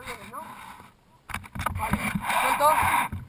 ya vienes, ¿no? Vale, suelto.